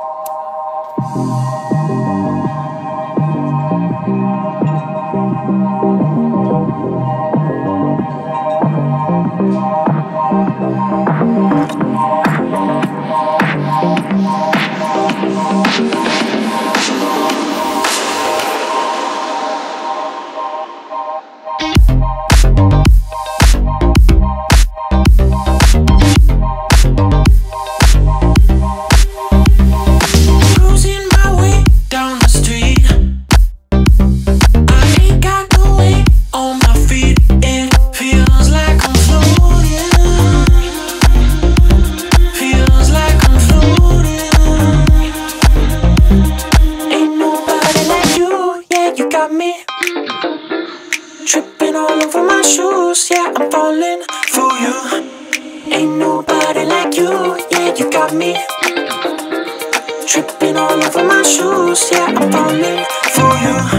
you me. Tripping all over my shoes, yeah, I'm falling for you.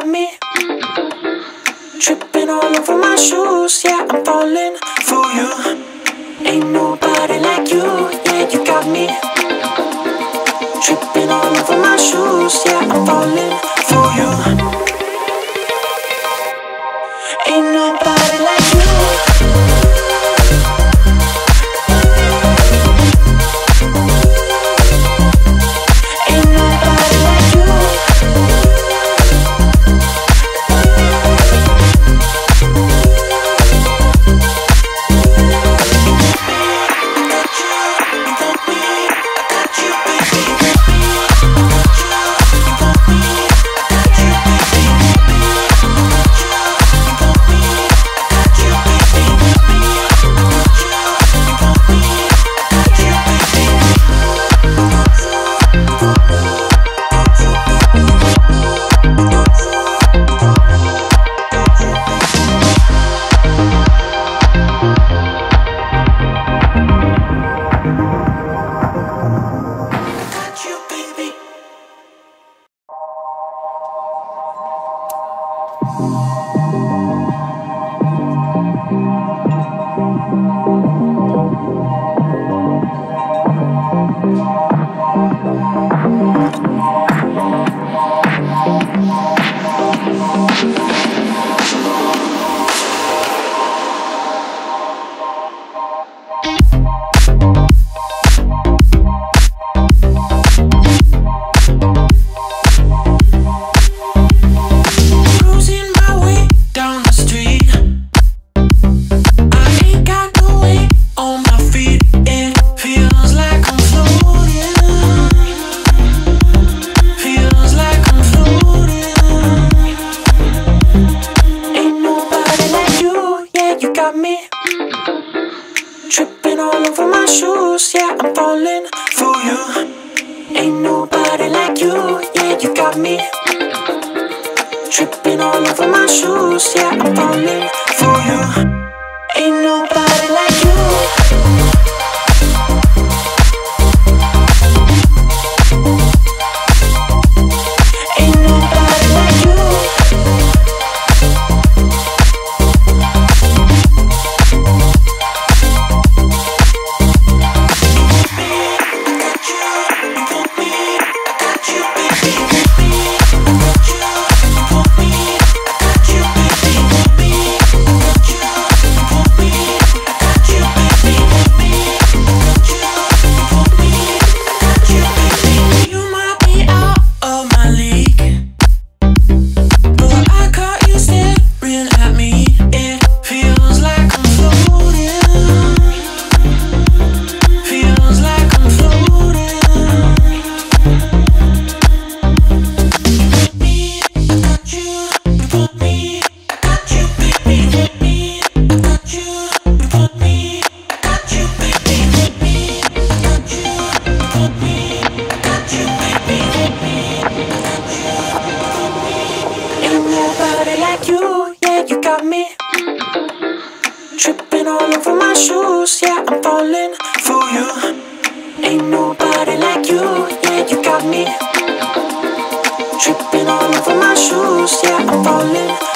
about me. Tripping all over my shoes, yeah, I'm falling for you. Ain't nobody like you, yeah, you got me. Tripping all over my shoes, yeah, I'm falling for you. Música Falling for my shoes, yeah, I'm falling for you. Ain't nobody like you, yeah, you got me. Tripping all over my shoes, yeah, I'm falling for you. Ain't no shoes, yeah, I'm falling for you. Ain't nobody like you, yeah, you got me. Tripping all over my shoes, yeah, I'm falling.